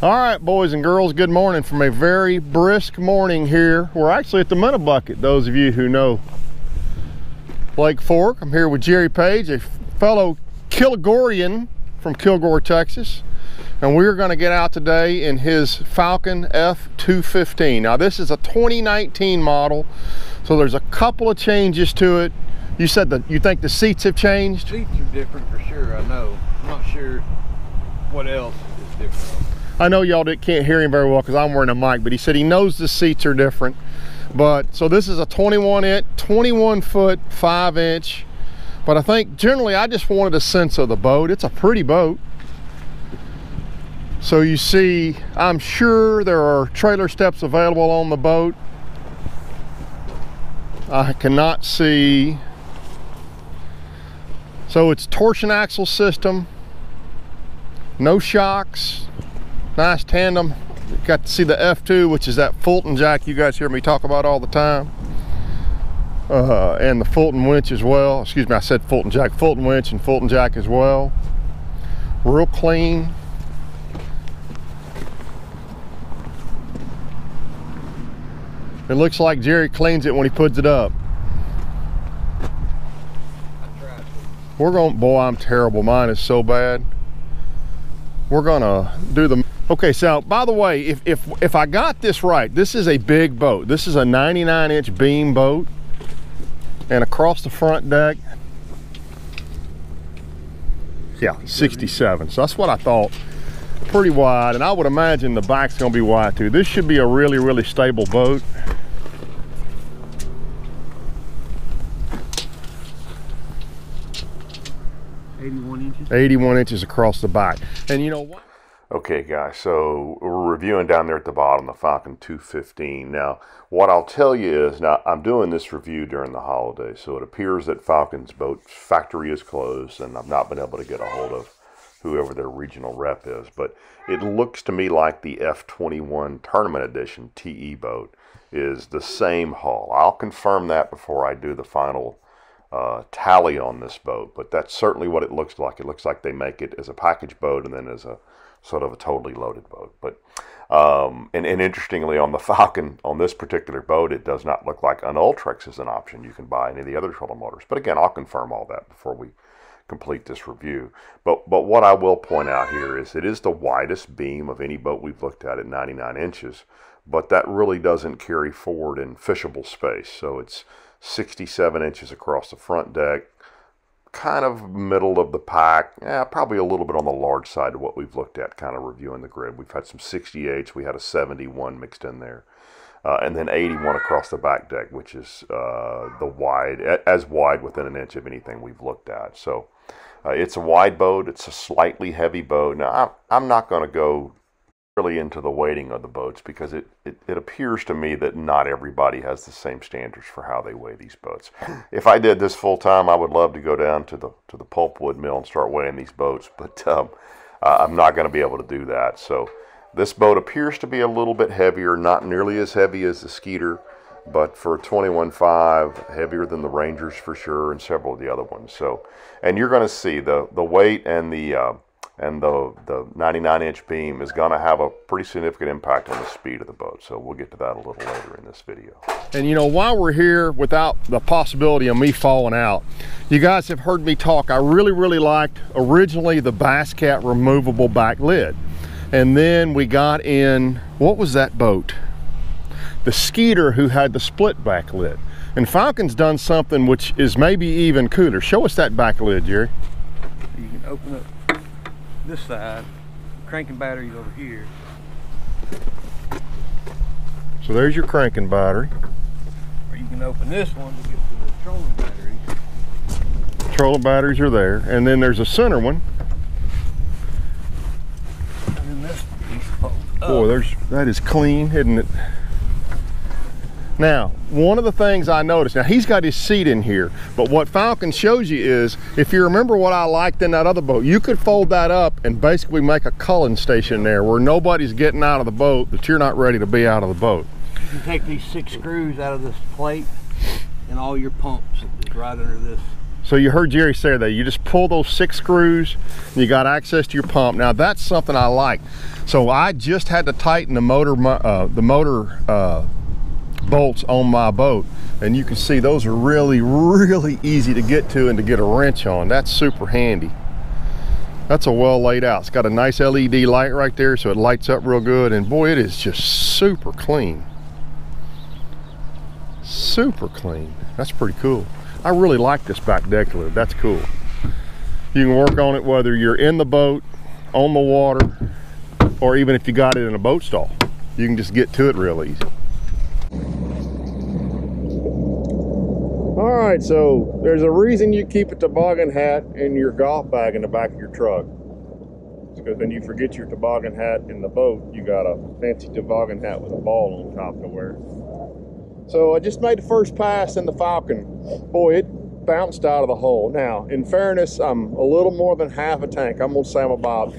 All right, boys and girls, good morning from a very brisk morning here. We're actually at the Bucket. those of you who know Lake Fork. I'm here with Jerry Page, a fellow Kilgorean from Kilgore, Texas. And we're gonna get out today in his Falcon F215. Now this is a 2019 model, so there's a couple of changes to it. You said that you think the seats have changed? Seats are different for sure, I know. I'm not sure what else is different. I know y'all can't hear him very well because I'm wearing a mic, but he said he knows the seats are different. But so this is a 21 inch, 21 foot, five inch. But I think generally I just wanted a sense of the boat. It's a pretty boat. So you see, I'm sure there are trailer steps available on the boat. I cannot see. So it's torsion axle system, no shocks, nice tandem. Got to see the F2, which is that Fulton jack you guys hear me talk about all the time. Uh, and the Fulton winch as well. Excuse me, I said Fulton jack, Fulton winch and Fulton jack as well. Real clean. It looks like Jerry cleans it when he puts it up. We're going, boy, I'm terrible. Mine is so bad. We're gonna do the Okay, so by the way, if, if, if I got this right, this is a big boat. This is a 99 inch beam boat. And across the front deck, yeah, 67. So that's what I thought. Pretty wide, and I would imagine the back's gonna be wide too. This should be a really, really stable boat. Eighty-one inches. 81 inches across the back. And you know what? Okay, guys, so we're reviewing down there at the bottom the Falcon 215. Now, what I'll tell you is, now I'm doing this review during the holidays, so it appears that Falcon's boat factory is closed, and I've not been able to get a hold of whoever their regional rep is. But it looks to me like the F21 Tournament Edition TE boat is the same hull. I'll confirm that before I do the final uh, tally on this boat, but that's certainly what it looks like. It looks like they make it as a package boat and then as a sort of a totally loaded boat. But um, and, and interestingly, on the Falcon, on this particular boat, it does not look like an Ultrex is an option. You can buy any of the other trolling motors. But again, I'll confirm all that before we complete this review. But but what I will point out here is it is the widest beam of any boat we've looked at at 99 inches. But that really doesn't carry forward in fishable space. So it's 67 inches across the front deck, kind of middle of the pack, yeah, probably a little bit on the large side of what we've looked at, kind of reviewing the grid. We've had some 68s, we had a 71 mixed in there, uh, and then 81 across the back deck, which is uh, the wide, as wide within an inch of anything we've looked at. So uh, it's a wide boat, it's a slightly heavy boat. Now, I'm, I'm not going to go really into the weighting of the boats because it, it, it, appears to me that not everybody has the same standards for how they weigh these boats. If I did this full time, I would love to go down to the to the pulpwood mill and start weighing these boats, but um, I'm not going to be able to do that. So this boat appears to be a little bit heavier, not nearly as heavy as the Skeeter, but for 21.5, heavier than the Rangers for sure, and several of the other ones. So, and you're going to see the the weight and the uh, and the, the 99 inch beam is going to have a pretty significant impact on the speed of the boat. So we'll get to that a little later in this video. And you know, while we're here without the possibility of me falling out, you guys have heard me talk. I really, really liked originally the Bass Cat removable back lid. And then we got in, what was that boat? The Skeeter who had the split back lid. And Falcon's done something which is maybe even cooler. Show us that back lid, Jerry. You can open up this side, cranking batteries over here. So there's your cranking battery. Or you can open this one to get to the trolling batteries. Trolling batteries are there. And then there's a center one. And then this piece folds up. Boy, there's, that is clean, isn't it? Now, one of the things I noticed, now he's got his seat in here, but what Falcon shows you is, if you remember what I liked in that other boat, you could fold that up and basically make a culling station there where nobody's getting out of the boat that you're not ready to be out of the boat. You can take these six screws out of this plate and all your pumps is right under this. So you heard Jerry say that you just pull those six screws and you got access to your pump. Now that's something I like. So I just had to tighten the motor, uh, the motor uh, bolts on my boat. And you can see those are really, really easy to get to and to get a wrench on. That's super handy. That's a well laid out. It's got a nice LED light right there so it lights up real good. And boy, it is just super clean. Super clean. That's pretty cool. I really like this back deck lid. That's cool. You can work on it whether you're in the boat, on the water, or even if you got it in a boat stall. You can just get to it real easy. All right, so there's a reason you keep a toboggan hat in your golf bag in the back of your truck. because then you forget your toboggan hat in the boat. You got a fancy toboggan hat with a ball on top to wear. So I just made the first pass in the Falcon. Boy, it bounced out of the hole. Now, in fairness, I'm a little more than half a tank. I'm gonna say I'm about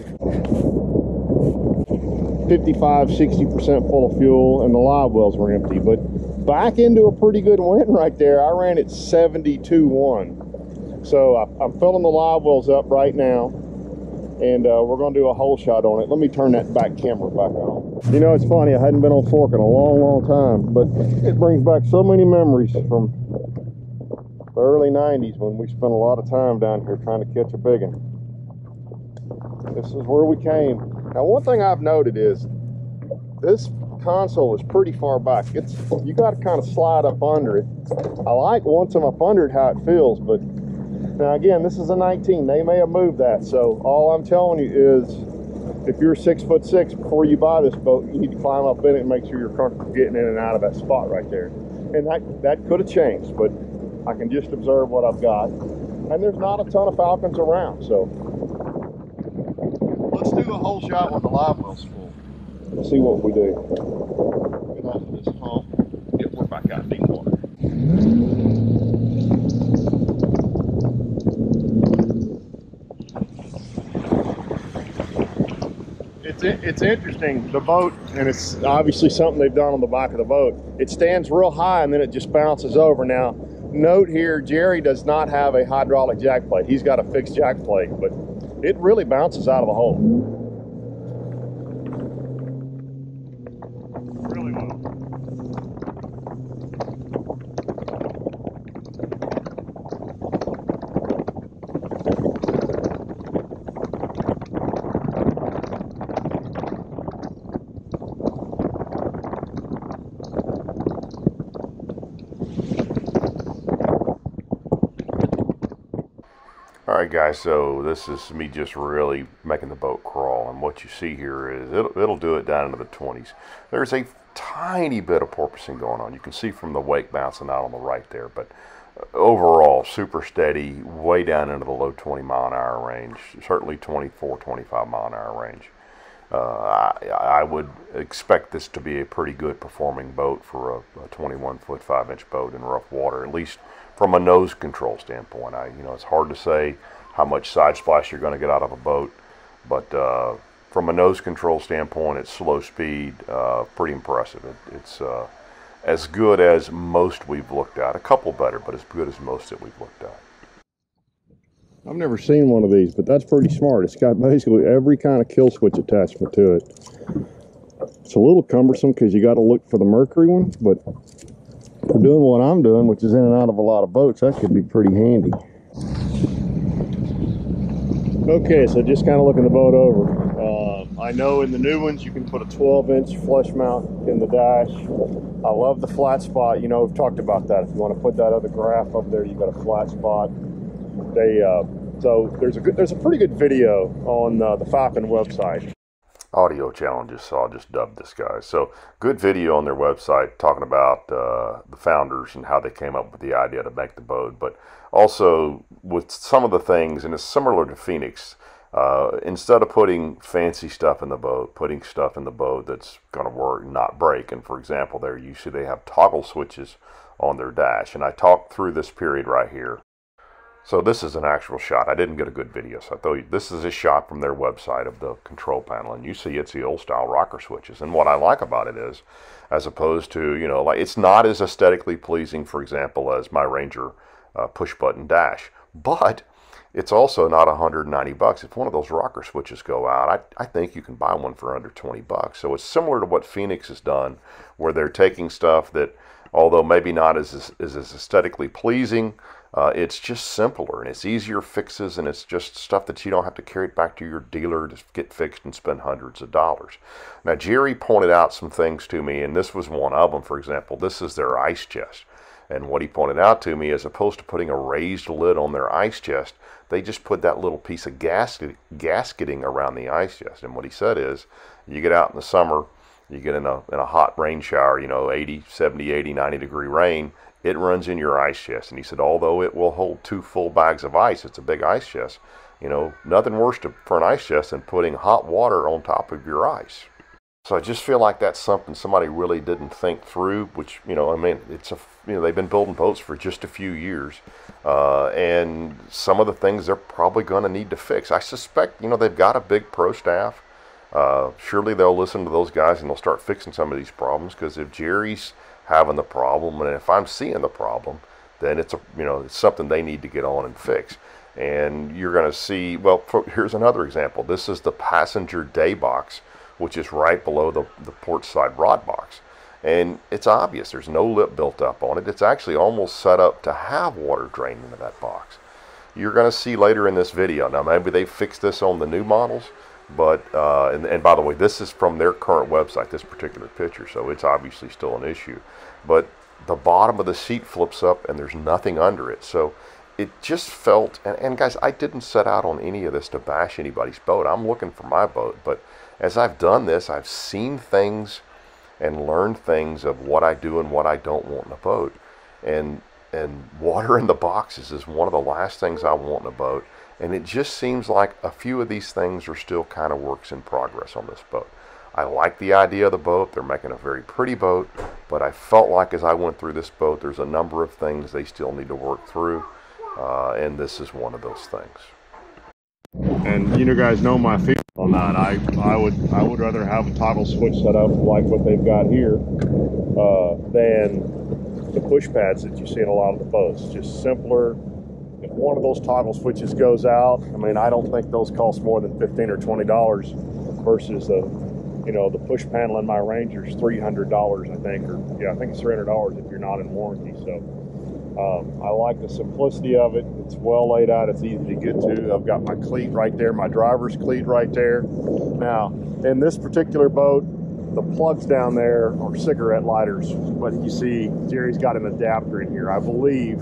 55, 60% full of fuel and the live wells were empty. But back into a pretty good wind right there. I ran it 72-1. So I, I'm filling the live wells up right now and uh, we're going to do a hole shot on it. Let me turn that back camera back on. You know, it's funny, I hadn't been on fork in a long, long time, but it brings back so many memories from the early 90s when we spent a lot of time down here trying to catch a big one. This is where we came. Now, one thing I've noted is this console is pretty far back. It's You got to kind of slide up under it. I like once I'm up under it how it feels, but now again, this is a 19. They may have moved that. So all I'm telling you is if you're six foot six before you buy this boat, you need to climb up in it and make sure you're comfortable getting in and out of that spot right there. And that, that could have changed, but I can just observe what I've got. And there's not a ton of falcons around, so let's do a hole shot when the live well's full. Let's see what we do. Get off of this hump. Get back out deep water. it's it's interesting the boat and it's obviously something they've done on the back of the boat it stands real high and then it just bounces over now note here jerry does not have a hydraulic jack plate he's got a fixed jack plate but it really bounces out of the hole All right, guys, so this is me just really making the boat crawl. And what you see here is it'll, it'll do it down into the 20s. There's a tiny bit of porpoising going on. You can see from the wake bouncing out on the right there. But overall, super steady, way down into the low 20 mile an hour range, certainly 24, 25 mile an hour range. Uh, I, I, would expect this to be a pretty good performing boat for a, a 21 foot 5 inch boat in rough water, at least from a nose control standpoint. I, you know, it's hard to say how much side splash you're going to get out of a boat, but uh, from a nose control standpoint, it's slow speed, uh, pretty impressive. It, it's uh, as good as most we've looked at. A couple better, but as good as most that we've looked at. I've never seen one of these, but that's pretty smart. It's got basically every kind of kill switch attachment to it. It's a little cumbersome because you got to look for the mercury one, but for doing what I'm doing, which is in and out of a lot of boats, that could be pretty handy. Okay, so just kind of looking the boat over. Uh, I know in the new ones you can put a 12 inch flush mount in the dash. I love the flat spot. You know, we've talked about that. If you want to put that other graph up there, you've got a flat spot. They uh, so there's a good, there's a pretty good video on uh, the Falcon website audio challenges, so I'll just dub this guy. So, good video on their website talking about uh, the founders and how they came up with the idea to make the boat, but also with some of the things, and it's similar to Phoenix. Uh, instead of putting fancy stuff in the boat, putting stuff in the boat that's going to work, not break. And for example, there you see they have toggle switches on their dash. And I talked through this period right here. So this is an actual shot. I didn't get a good video, so I thought this is a shot from their website of the control panel, and you see it's the old style rocker switches. And what I like about it is, as opposed to you know, like it's not as aesthetically pleasing, for example, as my Ranger uh, push button dash, but it's also not 190 bucks. If one of those rocker switches go out, I, I think you can buy one for under 20 bucks. So it's similar to what Phoenix has done, where they're taking stuff that, although maybe not as, as, as aesthetically pleasing, uh, it's just simpler and it's easier fixes and it's just stuff that you don't have to carry it back to your dealer to get fixed and spend hundreds of dollars. Now, Jerry pointed out some things to me, and this was one of them, for example. This is their ice chest. And what he pointed out to me, as opposed to putting a raised lid on their ice chest, they just put that little piece of gasket, gasketing around the ice chest. And what he said is, you get out in the summer, you get in a, in a hot rain shower, you know, 80, 70, 80, 90 degree rain, it runs in your ice chest. And he said, although it will hold two full bags of ice, it's a big ice chest. You know, nothing worse to, for an ice chest than putting hot water on top of your ice. So I just feel like that's something somebody really didn't think through. Which you know, I mean, it's a you know they've been building boats for just a few years, uh, and some of the things they're probably going to need to fix. I suspect you know they've got a big pro staff. Uh, surely they'll listen to those guys and they'll start fixing some of these problems. Because if Jerry's having the problem, and if I'm seeing the problem, then it's a you know it's something they need to get on and fix. And you're going to see. Well, here's another example. This is the passenger day box which is right below the, the port side rod box. And it's obvious there's no lip built up on it. It's actually almost set up to have water drain into that box. You're going to see later in this video. Now, maybe they fixed this on the new models, but, uh, and, and by the way, this is from their current website, this particular picture, so it's obviously still an issue. But the bottom of the seat flips up and there's nothing under it. So it just felt, and, and guys, I didn't set out on any of this to bash anybody's boat. I'm looking for my boat, but as I've done this, I've seen things and learned things of what I do and what I don't want in a boat. And and water in the boxes is one of the last things I want in a boat. And it just seems like a few of these things are still kind of works in progress on this boat. I like the idea of the boat. They're making a very pretty boat, but I felt like as I went through this boat, there's a number of things they still need to work through, uh, and this is one of those things. And you know, guys know my feeling on that. I I would I would rather have a toggle switch set up like what they've got here uh, than the push pads that you see in a lot of the boats. Just simpler. One of those toggle switches goes out, I mean, I don't think those cost more than fifteen or twenty dollars versus the you know the push panel in my Ranger's three hundred dollars, I think, or yeah, I think it's three hundred dollars if you're not in warranty. So um, I like the simplicity of it. It's well laid out. It's easy to get to. I've got my cleat right there, my driver's cleat right there. Now, in this particular boat, the plugs down there are cigarette lighters, but you see Jerry's got an adapter in here. I believe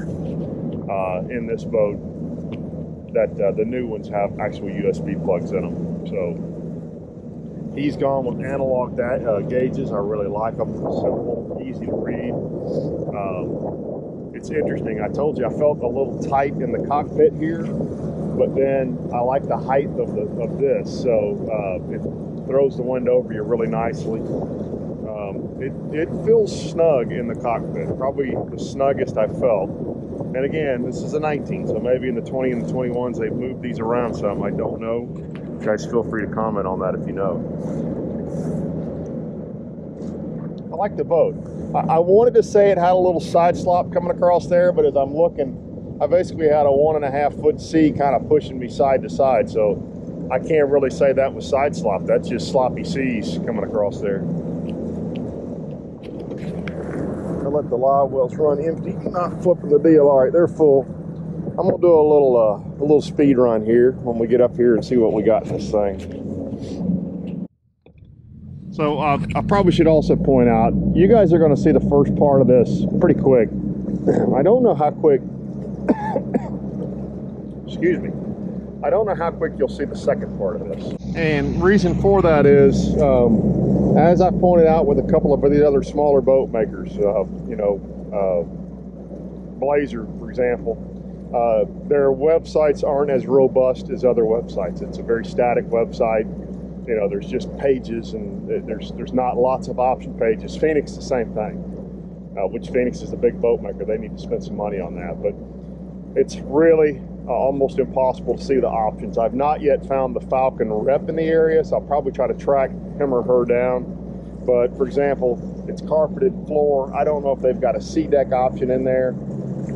uh, in this boat that uh, the new ones have actual USB plugs in them. So he's gone with analog da- uh, gauges. I really like them. Simple, easy to read. Um, it's interesting. I told you I felt a little tight in the cockpit here, but then I like the height of the of this, so uh, it throws the wind over you really nicely. Um, it it feels snug in the cockpit, probably the snuggest I've felt. And again, this is a 19, so maybe in the 20 and the 21s they've moved these around some. I don't know. guys, feel free to comment on that if you know. I like the boat. I, wanted to say it had a little side slop coming across there, but as I'm looking, I basically had a one and a half foot sea kind of pushing me side to side. So I can't really say that was side slop. That's just sloppy seas coming across there. I let the live wells run empty, not flipping the deal. All right, they're full. I'm gonna do a little uh, a little speed run here when we get up here and see what we got in this thing. So uh, I probably should also point out, you guys are going to see the first part of this pretty quick. I don't know how quick, excuse me, I don't know how quick you'll see the second part of this. And reason for that is, um, as I pointed out with a couple of the other smaller boat makers, uh, you know, uh, Blazer, for example, uh, their websites aren't as robust as other websites. It's a very static website you know, there's just pages and there's there's not lots of option pages. Phoenix the same thing, uh, which Phoenix is a big boat maker. They need to spend some money on that, but it's really uh, almost impossible to see the options. I've not yet found the Falcon rep in the area, so I'll probably try to track him or her down. But for example, it's carpeted floor. I don't know if they've got a SeaDek option in there.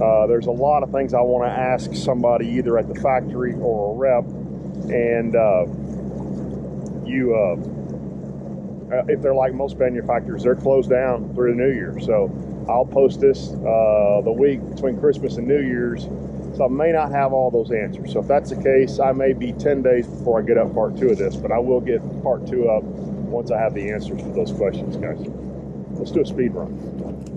Uh, there's a lot of things I want to ask somebody either at the factory or a rep, and uh, you, uh, uh, if they're like most manufacturers, they're closed down through the New Year. So I'll post this uh, the week between Christmas and New Year's. So I may not have all those answers. So if that's the case, I may be 10 days before I get up part two of this, but I will get part two up once I have the answers for those questions, guys. Let's do a speed run.